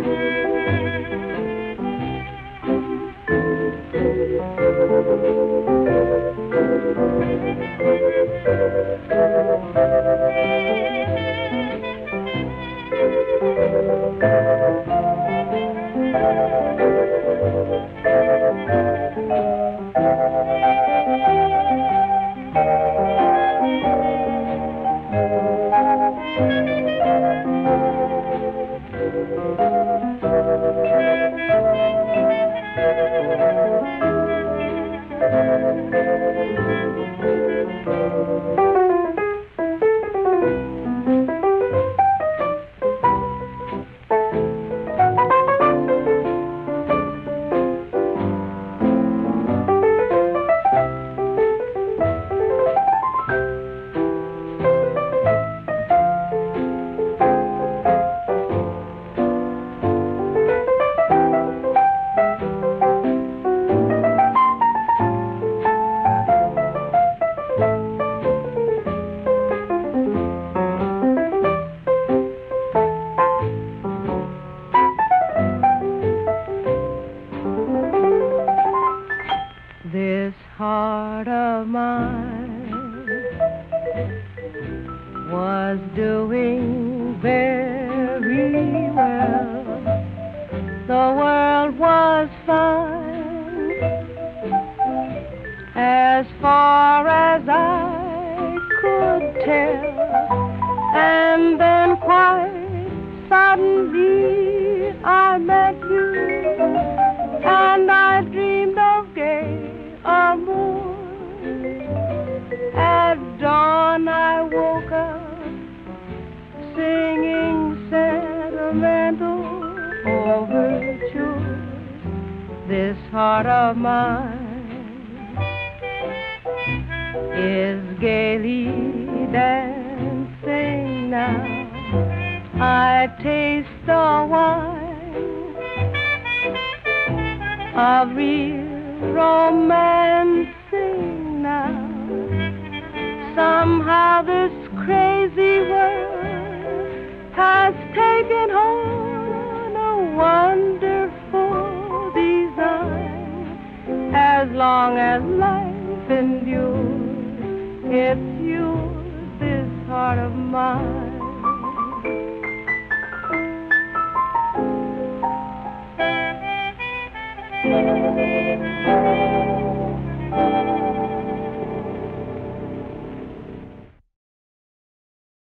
Música heart of mine was doing very well. The world was fine as far as I could tell. And then quite suddenly I met you sentimental overtures. This heart of mine is gaily dancing now. I taste the wine of real romancing long as life endures, it's yours, this heart of mine.